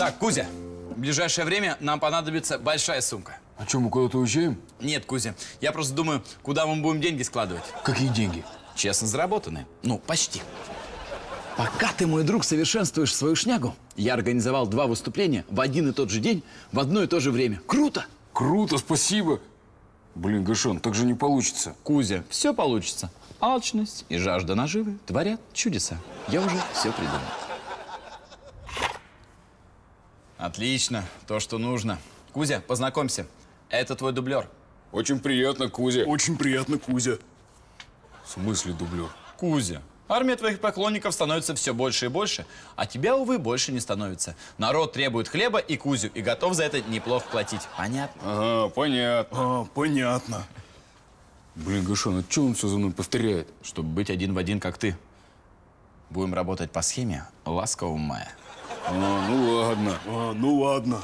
Так, Кузя, в ближайшее время нам понадобится большая сумка. А что, мы куда-то уезжаем? Нет, Кузя, я просто думаю, куда мы будем деньги складывать. Какие деньги? Честно заработанные. Ну, почти. Пока ты, мой друг, совершенствуешь свою шнягу, я организовал два выступления в один и тот же день, в одно и то же время. Круто! Круто, спасибо. Блин, Гашон, так же не получится. Кузя, все получится. Алчность и жажда наживы творят чудеса. Я уже все придумал. Отлично, то, что нужно. Кузя, познакомься. Это твой дублер. Очень приятно, Кузя. Очень приятно, Кузя. В смысле дублер? Кузя, армия твоих поклонников становится все больше и больше, а тебя, увы, больше не становится. Народ требует хлеба и Кузю, и готов за это неплохо платить. Понятно? Ага, понятно. А, понятно. Блин, Гашон, а что он все за мной повторяет? Чтобы быть один в один, как ты. Будем работать по схеме ласкового мая. А, ну ладно. А, ну ладно.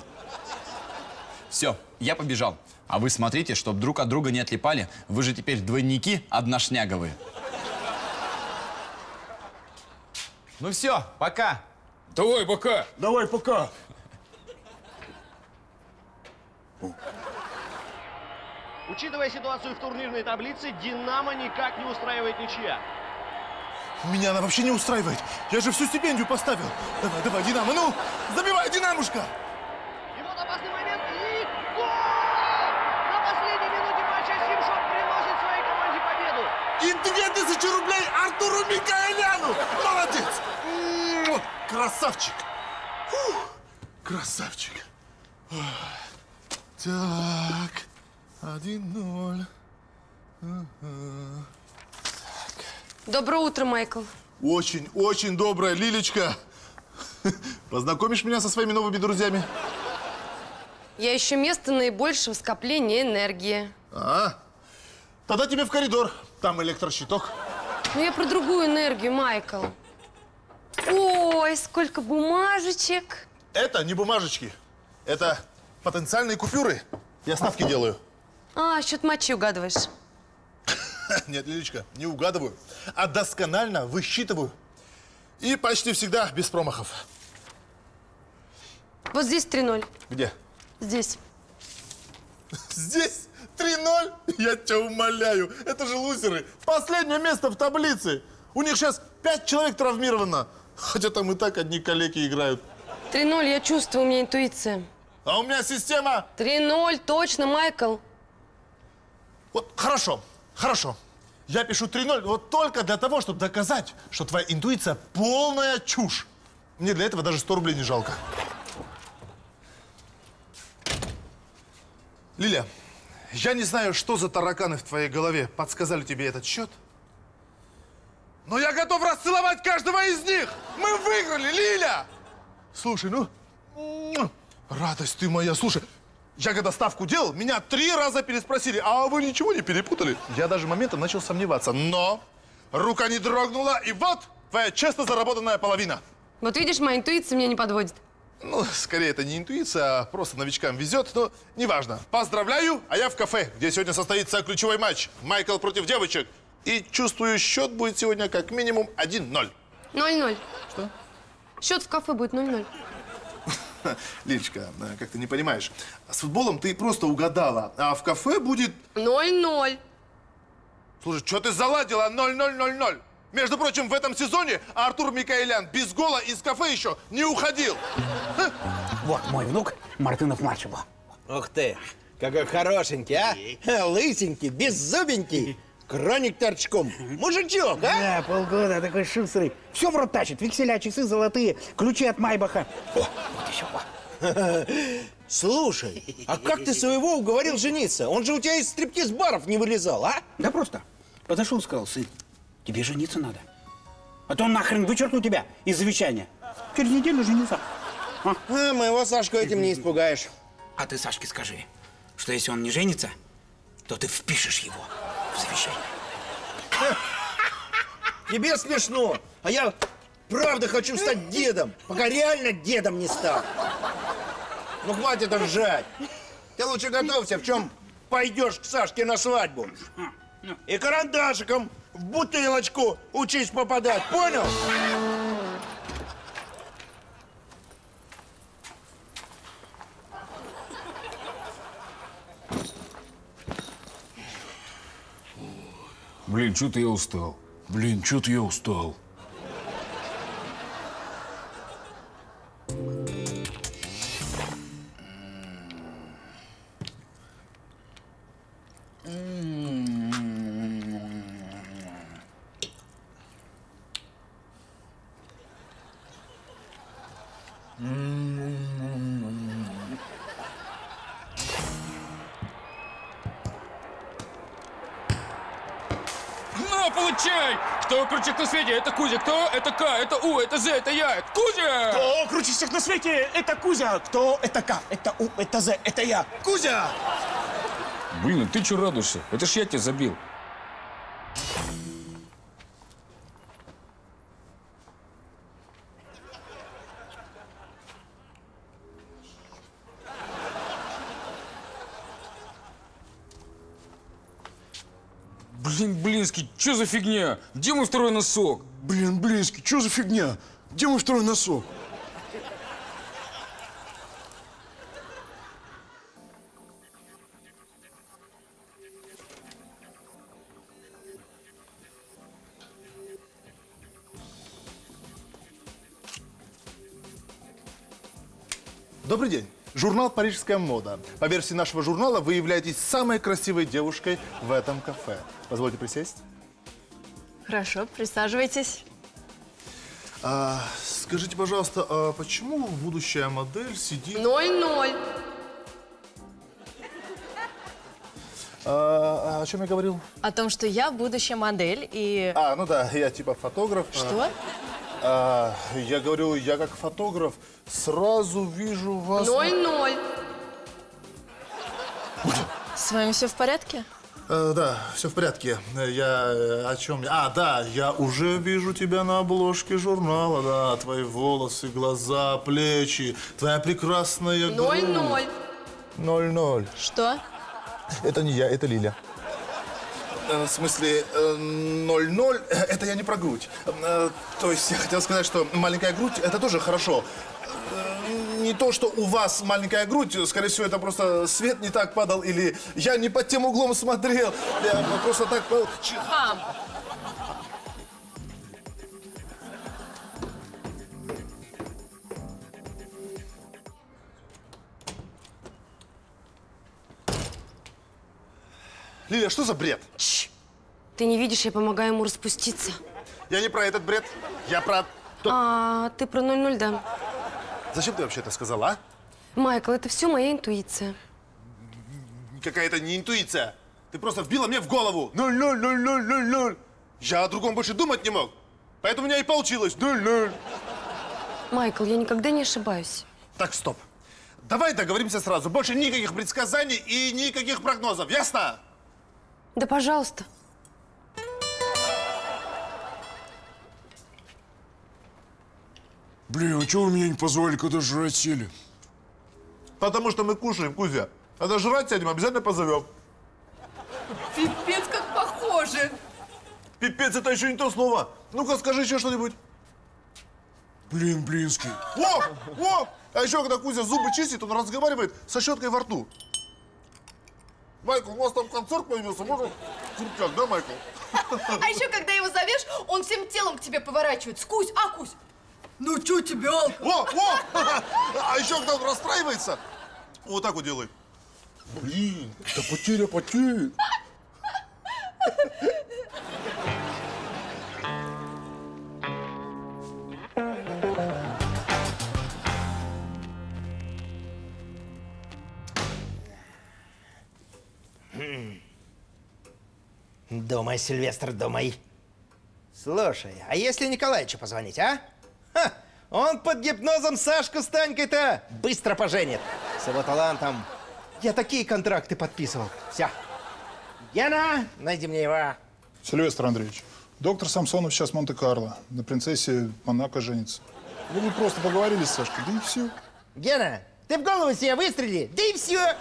Все, я побежал. А вы смотрите, чтобы друг от друга не отлипали. Вы же теперь двойники одношняговые. Ну все, пока. Давай, пока. Давай, пока. Учитывая ситуацию в турнирной таблице, «Динамо» никак не устраивает ничья. Меня она вообще не устраивает. Я же всю стипендию поставил. Давай, давай, Динамо, ну, забивай, Динамушка! И вот опасный момент, и гол! На последней минуте матча Симшот приносит своей команде победу. И две тысячи рублей Артуру Микаэляну! Молодец! Красавчик! Фух, Красавчик! Так, один ноль. Доброе утро, Майкл. Очень, очень добрая Лилечка. Познакомишь меня со своими новыми друзьями? Я ищу место наибольшего скопления энергии. А, тогда тебе в коридор. Там электрощиток. Но я про другую энергию, Майкл. Ой, сколько бумажечек. Это не бумажечки. Это потенциальные купюры. Я ставки делаю. А, счет матчей угадываешь. Нет, Лилечка, не угадываю, а досконально высчитываю. И почти всегда без промахов. Вот здесь 3-0. Где? Здесь. Здесь 3-0? Я тебя умоляю. Это же лузеры. Последнее место в таблице. У них сейчас 5 человек травмировано. Хотя там и так одни коллеги играют. 3-0, я чувствую, у меня интуиция. А у меня система... 3-0, точно, Майкл. Вот хорошо, хорошо. Я пишу 3-0 вот только для того, чтобы доказать, что твоя интуиция полная чушь. Мне для этого даже 100 рублей не жалко. Лиля, я не знаю, что за тараканы в твоей голове подсказали тебе этот счет. Но я готов расцеловать каждого из них! Мы выиграли, Лиля! Слушай, ну... Радость ты моя, слушай, я когда ставку делал, меня три раза переспросили, а вы ничего не перепутали? Я даже моментом начал сомневаться, но рука не дрогнула, и вот твоя честно заработанная половина. Вот видишь, моя интуиция меня не подводит. Ну, скорее, это не интуиция, а просто новичкам везет, но неважно. Поздравляю, а я в кафе, где сегодня состоится ключевой матч. Майкл против девочек. И чувствую, счет будет сегодня как минимум 1-0. 0-0. Что? Счет в кафе будет 0-0. Лилечка, э, как ты не понимаешь, с футболом ты просто угадала, а в кафе будет... 0-0. Слушай, что ты заладила? 0-0-0-0. Между прочим, в этом сезоне Артур Микаэлян без гола из кафе еще не уходил. Вот мой внук Мартынов Марчево. Ух ты, какой хорошенький, а? Лысенький, беззубенький. Краник торчком. Мужичок, а? Да, полгода такой шустрый. Все в рот тащит. Векселя, часы золотые, ключи от Майбаха. О, вот еще. Слушай, а как ты своего уговорил жениться? Он же у тебя из стриптиз-баров не вылезал, а? Да просто. Подошел, сказал, сын, тебе жениться надо. А то он нахрен вычеркну тебя из завещания. Через неделю жениться. А? А, моего Сашку этим не испугаешь. а ты Сашке скажи, что если он не женится, то ты впишешь его в завещание. Тебе смешно, а я правда хочу стать дедом, пока реально дедом не стал. Ну хватит ржать. Ты лучше готовься, в чем пойдешь к Сашке на свадьбу. И карандашиком в бутылочку учись попадать, понял? Блин, что-то я устал. Блин, что-то я устал. Кто? Это К. Это У. Это З. Это я. Кузя! Кто круче всех на свете? Это Кузя. Кто? Это К. Это У. Это З. Это я. Кузя! Блин, а ты что радуешься? Это ж я тебя забил. Что за фигня? Где мой второй носок? Блин, Блинский, что за фигня? Где мой второй носок? Добрый день. Журнал «Парижская мода». По версии нашего журнала, вы являетесь самой красивой девушкой в этом кафе. Позвольте присесть. Хорошо, присаживайтесь. А, скажите, пожалуйста, а почему будущая модель сидит... Ноль-ноль. А, а о чем я говорил? О том, что я будущая модель и... А, ну да, я типа фотограф. Что? А, я говорю, я как фотограф сразу вижу вас... Ноль-ноль. С вами все в порядке? Э, да, все в порядке. Я э, о чем? я? А, да, я уже вижу тебя на обложке журнала, да, твои волосы, глаза, плечи, твоя прекрасная грудь. Ноль-ноль. Ноль-ноль. Что? Это не я, это Лиля. Э, В смысле, э, 0-0, э, это я не про грудь. То есть я хотел сказать, что маленькая грудь, это тоже хорошо. Не то, что у вас маленькая грудь, скорее всего, это просто свет не так падал, или я не под тем углом смотрел. Я просто так... Хам. Лиля, что за бред? Ты не видишь, я помогаю ему распуститься. Я не про этот бред, я про... то- А, ты про 0-0, да. Зачем ты вообще это сказала, а? Майкл, это все моя интуиция. Какая-то не интуиция. Ты просто вбила мне в голову. 0-0-0-0-0-0. Я о другом больше думать не мог. Поэтому у меня и получилось. 0-0. Майкл, я никогда не ошибаюсь. Так, стоп. Давай договоримся сразу. Больше никаких предсказаний и никаких прогнозов. Ясно? Да, пожалуйста. Блин, а чего вы меня не позвали, когда жрать сели? Потому что мы кушаем, Кузя. Когда жрать сядем, обязательно позовем. Пипец, как похоже. Пипец, это еще не то слово. Ну-ка, скажи еще что-нибудь. Блин, Блинский. О! О! А еще, когда Кузя зубы чистит, он разговаривает со щеткой во рту. Майкл, у нас там концерт появился, можно крутяк, да, Майкл? А еще, когда его зовешь, он всем телом к тебе поворачивается. Кусь, а, Кусь? Ну, что тебе, Алка? О, о! А еще, он расстраивается, вот так вот делает. Блин, это потеря потерь. Думай, Сильвестр, думай. Слушай, а если Николаевичу позвонить, а? Ха, он под гипнозом Сашку с Танькой-то быстро поженит. С его талантом. Я такие контракты подписывал. Все. Гена, найди мне его. Сильвестр Андреевич, доктор Самсонов сейчас в Монте-Карло. На принцессе Монако женится. Вы бы просто поговорили с Сашкой, да и все. Гена, ты в голову себе выстрели, да и все.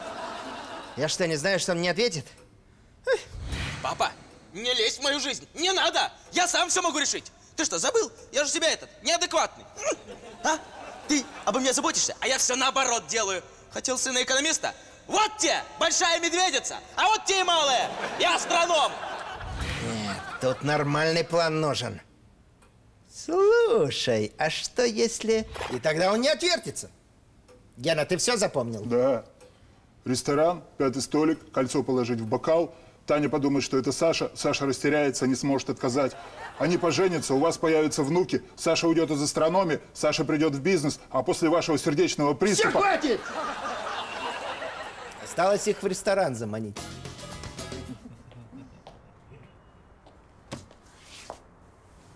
Я что, не знаю, что он мне ответит? Папа, не лезь в мою жизнь. Не надо. Я сам все могу решить. Ты что, забыл? Я же тебя этот, неадекватный. А? Ты обо мне заботишься, а я все наоборот делаю. Хотел сына экономиста? Вот тебе большая медведица, а вот тебе и малая. Я астроном. Нет, Тут нормальный план нужен. Слушай, а что если... И тогда он не отвертится. Гена, ты все запомнил? Да. Ресторан, пятый столик, кольцо положить в бокал. Таня подумает, что это Саша. Саша растеряется, не сможет отказать. Они поженятся, у вас появятся внуки. Саша уйдет из астрономии, Саша придет в бизнес, а после вашего сердечного Все, приступа... хватит! Осталось их в ресторан заманить.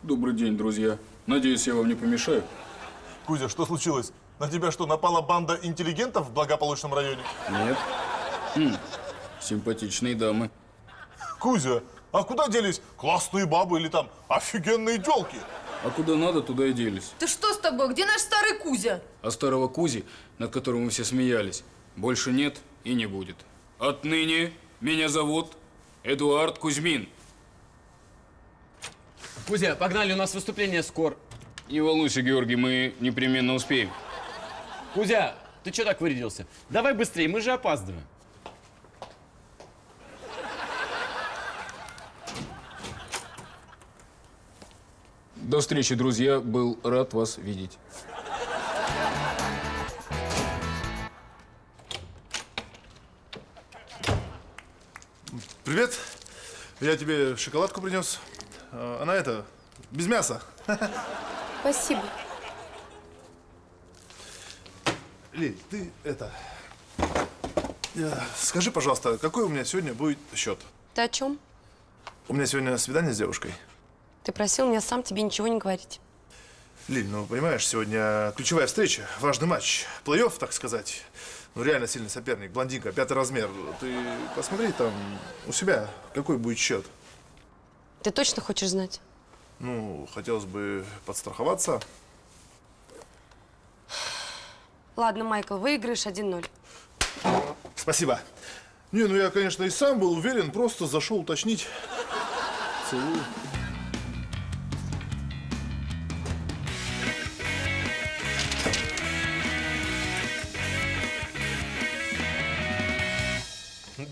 Добрый день, друзья. Надеюсь, я вам не помешаю. Кузя, что случилось? На тебя что, напала банда интеллигентов в благополучном районе? Нет. Хм, симпатичные дамы. Кузя, а куда делись классные бабы или там офигенные телки? А куда надо, туда и делись. Ты что с тобой? Где наш старый Кузя? А старого Кузи, над которым мы все смеялись, больше нет и не будет. Отныне меня зовут Эдуард Кузьмин. Кузя, погнали, у нас выступление скоро. Не волнуйся, Георгий, мы непременно успеем. Кузя, ты что так вырядился? Давай быстрее, мы же опаздываем. До встречи, друзья. Был рад вас видеть. Привет. Я тебе шоколадку принес. А, Она это, без мяса. Спасибо. Лиль, ты это... Скажи, пожалуйста, какой у меня сегодня будет счет? Ты о чем? У меня сегодня свидание с девушкой. Ты просил меня сам тебе ничего не говорить. Лиль, ну понимаешь, сегодня ключевая встреча, важный матч. Плей-офф, так сказать. Ну реально сильный соперник, блондинка, пятый размер. Ты посмотри там у себя, какой будет счет. Ты точно хочешь знать? Ну, хотелось бы подстраховаться. Ладно, Майкл, выиграешь 1-0. Спасибо. Не, ну я, конечно, и сам был уверен, просто зашел уточнить. Целую.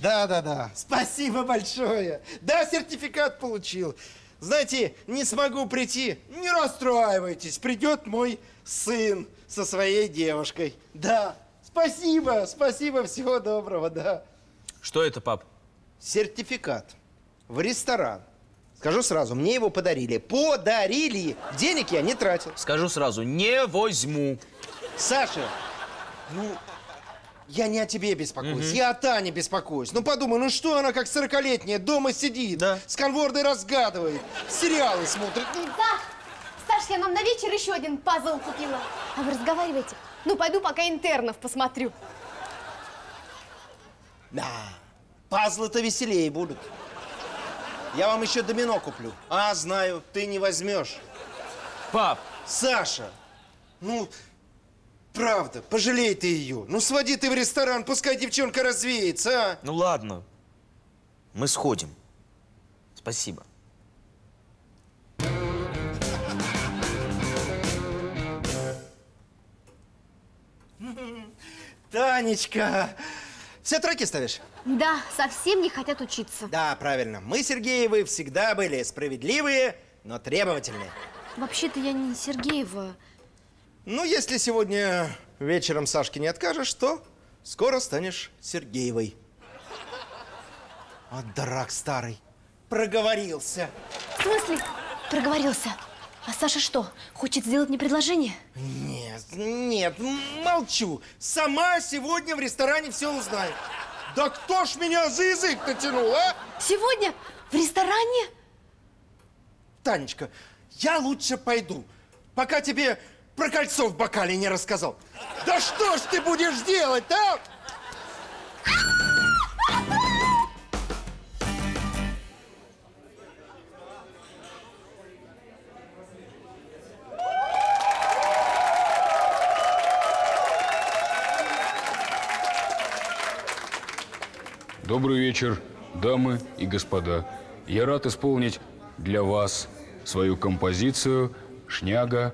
Да-да-да, спасибо большое. Да, сертификат получил. Знаете, не смогу прийти, не расстраивайтесь, придет мой сын со своей девушкой. Да, спасибо, спасибо, всего доброго, да. Что это, пап? Сертификат в ресторан. Скажу сразу, мне его подарили. Подарили! Денег я не тратил. Скажу сразу, не возьму. Саша, ну, я не о тебе беспокоюсь, Мгм. я о Тане беспокоюсь. Ну подумай, ну что она как сорокалетняя, дома сидит, с конвордой разгадывает, сериалы смотрит. Ну, Саш, Саш, я нам на вечер еще один пазл купила. А вы разговариваете? Ну, пойду пока интернов посмотрю. Да, пазлы-то веселее будут. Я вам еще домино куплю. А, знаю, ты не возьмешь. Пап! Саша, ну, правда, пожалей ты ее. Ну, своди ты в ресторан, пускай девчонка развеется, а. Ну ладно. Мы сходим. Спасибо. Танечка, все треки ставишь? Да, совсем не хотят учиться. Да, правильно. Мы, Сергеевы, всегда были справедливые, но требовательные. Вообще-то я не Сергеева. Ну, если сегодня вечером Сашке не откажешь, то скоро станешь Сергеевой. Вот дурак старый. Проговорился. В смысле? Проговорился. А Саша что, хочет сделать мне предложение? Нет, нет, молчу. Сама сегодня в ресторане все узнаю. Да кто ж меня за язык натянул, а? Сегодня? В ресторане? Танечка, я лучше пойду, пока тебе про кольцо в бокале не рассказал. Да что ж ты будешь делать, а? Добрый вечер, дамы и господа. Я рад исполнить для вас свою композицию «Шняга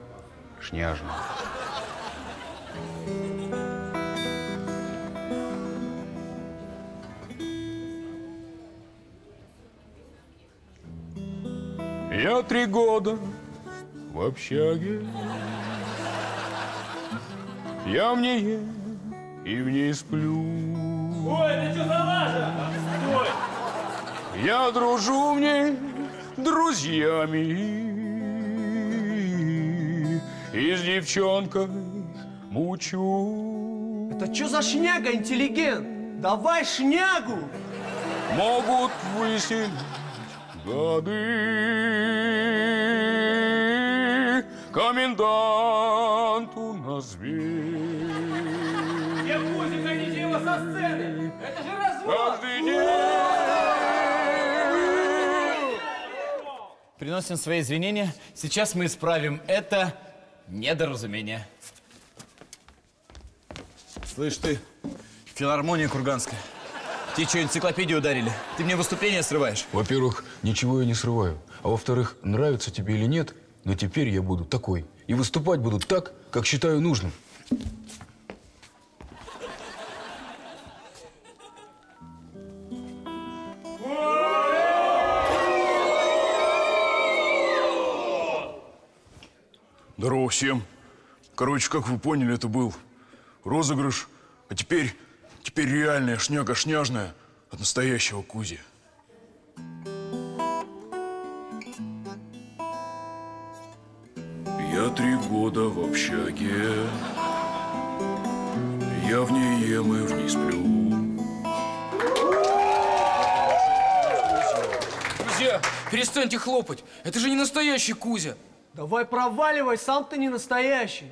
шняжна». Я три года в общаге. Я в ней и в ней сплю. Ой, это что за лажа? Стой! Я дружу в ней друзьями И с девчонкой мучу Это что за шняга, интеллигент? Давай шнягу! Могут выселить годы Коменданту на зверь Я Кузик, гоните его со сцены! Это же развод! Каждый день Приносим свои извинения. Сейчас мы исправим это недоразумение. Слышь ты, филармония Курганская. Тебе что, энциклопедию ударили? Ты мне выступление срываешь? Во-первых, ничего я не срываю. А во-вторых, нравится тебе или нет, но теперь я буду такой. И выступать буду так, как считаю нужным. Всем. Короче, как вы поняли, это был розыгрыш. А теперь, теперь реальная шняга шняжная от настоящего Кузи. Я три года в общаге. Я в ней ем и в ней сплю. Друзья, перестаньте хлопать. Это же не настоящий Кузя. Давай проваливай, сам ты не настоящий.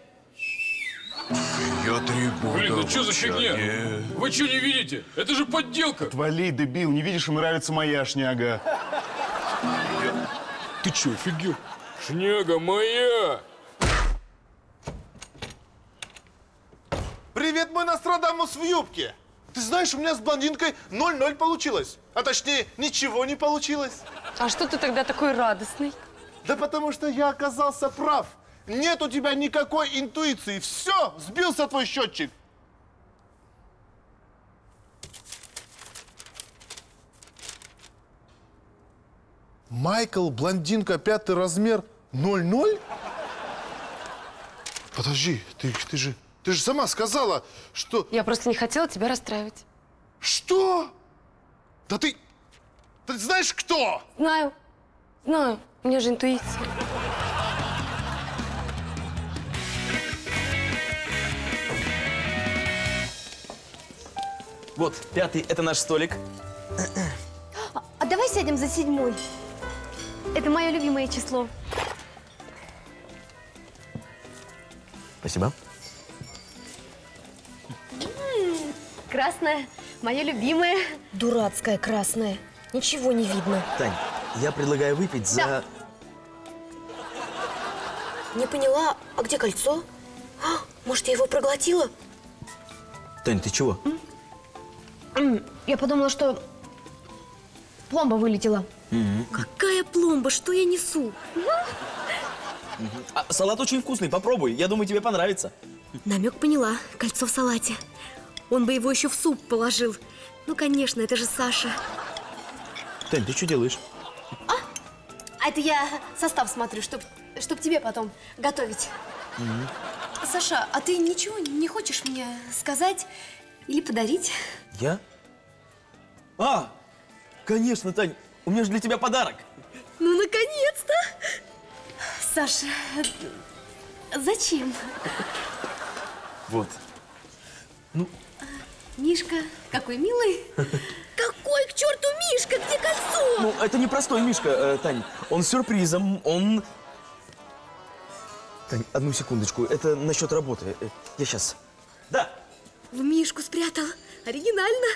Я три года Блин, ну что за фигня? Вы что не видите? Это же подделка. Отвали, дебил, не видишь, им нравится моя шняга. Ты что, офигел? Шняга моя! Привет, мой Нострадамус в юбке! Ты знаешь, у меня с блондинкой 0-0 получилось. А точнее, ничего не получилось. А что ты тогда такой радостный? Да потому что я оказался прав. Нет у тебя никакой интуиции. Все, сбился твой счетчик. Майкл, блондинка, пятый размер, 0-0? Подожди, ты, ты же, ты же сама сказала, что... Я просто не хотела тебя расстраивать. Что? Да ты... Ты знаешь, кто? Знаю. Знаю. У меня же интуиция. Вот, пятый – это наш столик. А давай сядем за седьмой. Это мое любимое число. Спасибо. Красное. Мое любимое. Дурацкое красное. Ничего не видно. Тань, я предлагаю выпить за... Не поняла, а где кольцо? А, может, я его проглотила? Тань, ты чего? Я подумала, что пломба вылетела. Какая пломба? Что я несу? А, салат очень вкусный, попробуй. Я думаю, тебе понравится. Намек поняла. Кольцо в салате. Он бы его еще в суп положил. Ну, конечно, это же Саша. Тань, ты что делаешь? А это я состав смотрю, чтоб, чтоб тебе потом готовить. Саша, а ты ничего не хочешь мне сказать или подарить? Я? А, конечно, Тань. У меня же для тебя подарок. Ну, наконец-то! Саша, зачем? Вот. Мишка, какой милый. Мишка? Где кольцо? Ну, это не простой Мишка, э, Тань. Он с сюрпризом, он... Тань, одну секундочку. Это насчет работы. Э, Я сейчас. Да. В Мишку спрятал. Оригинально.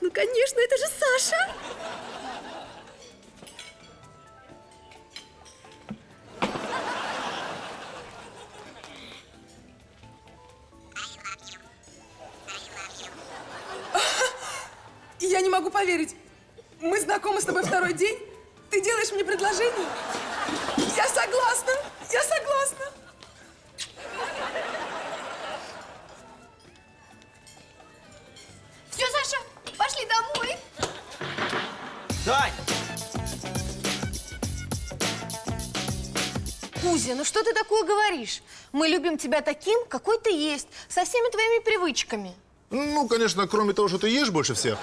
Ну, конечно, это же Саша. Я не могу поверить. Мы знакомы с тобой второй день. Ты делаешь мне предложение? Я согласна. Я согласна. Все, Саша, пошли домой. Тань! Кузя, ну что ты такое говоришь? Мы любим тебя таким, какой ты есть, со всеми твоими привычками. Ну, конечно, кроме того, что ты ешь больше всех.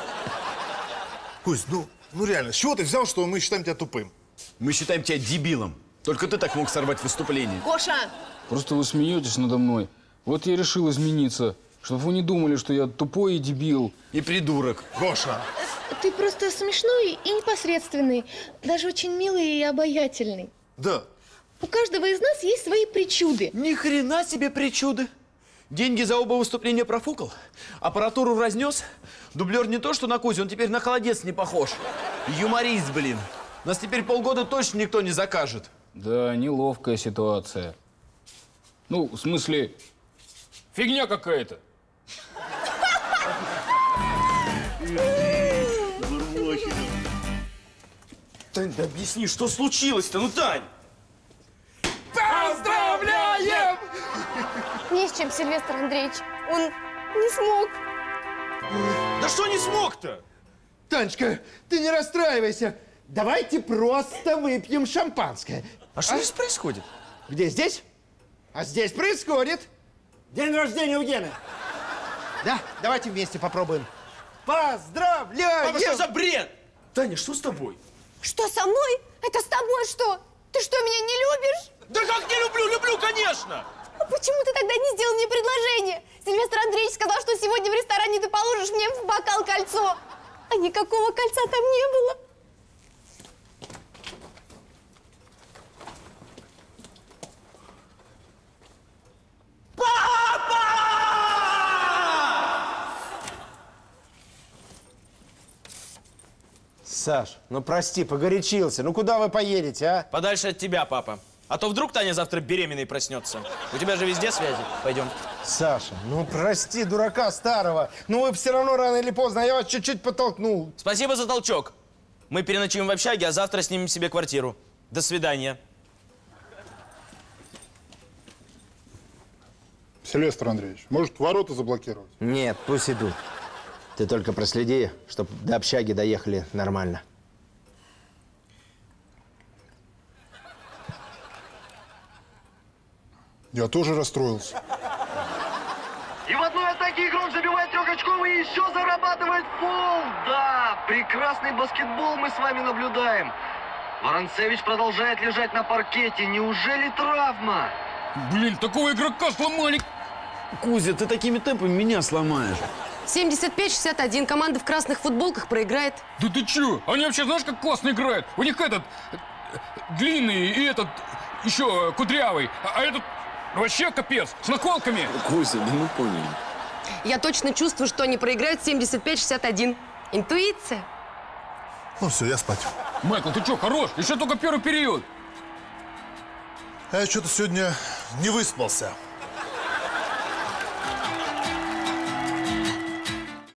Кусь, ну, ну реально, с чего ты взял, что мы считаем тебя тупым? Мы считаем тебя дебилом. Только ты так мог сорвать выступление. Гоша! Просто вы смеетесь надо мной. Вот я решил измениться, чтобы вы не думали, что я тупой и дебил. И придурок. Гоша! Ты просто смешной и непосредственный, даже очень милый и обаятельный. Да. У каждого из нас есть свои причуды. Ни хрена себе причуды. Деньги за оба выступления профукал, аппаратуру разнес. Дублер не то, что на Кузю, он теперь на холодец не похож. Юморист, блин. Нас теперь полгода точно никто не закажет. Да, неловкая ситуация. Ну, в смысле, фигня какая-то. Тань, да объясни, что случилось-то? Ну, Тань! Не с чем, Сильвестр Андреевич. Он не смог. Да что не смог-то? Танечка, ты не расстраивайся. Давайте просто выпьем шампанское. А что здесь происходит? Где здесь? А здесь происходит. День рождения у Гены. Да, давайте вместе попробуем. Поздравляем! Папа, что за бред? Таня, что с тобой? Что со мной? Это с тобой что? Ты что, меня не любишь? Да как не люблю? Люблю, конечно! Почему ты тогда не сделал мне предложение? Сильвестр Андреевич сказал, что сегодня в ресторане ты положишь мне в бокал кольцо. А никакого кольца там не было. Саш, ну прости, погорячился. Ну куда вы поедете, а? Подальше от тебя, папа. А то вдруг Таня завтра беременной проснется. У тебя же везде связи. Пойдем. Саша, ну прости, дурака старого. Ну вы все равно рано или поздно, я вас чуть-чуть потолкнул. Спасибо за толчок. Мы переночуем в общаге, а завтра снимем себе квартиру. До свидания. Сильвестр Андреевич, может, ворота заблокировать? Нет, пусть идут. Ты только проследи, чтобы до общаги доехали нормально. Я тоже расстроился. И в одной атаке игрок забивает трехочковый и еще зарабатывает фол. Да, прекрасный баскетбол мы с вами наблюдаем. Воронцевич продолжает лежать на паркете. Неужели травма? Блин, такого игрока сломали. Кузя, ты такими темпами меня сломаешь. 75-61. Команда в красных футболках проиграет. Да ты чё? Они вообще знаешь, как классно играют? У них этот э, длинный и этот еще э, кудрявый, а а этот вообще капец, с наколками. Кузя, да мы поняли. Я точно чувствую, что они проиграют 75-61. Интуиция. Ну все, я спать. Майкл, ты чё, хорош? Еще только первый период. А я что-то сегодня не выспался.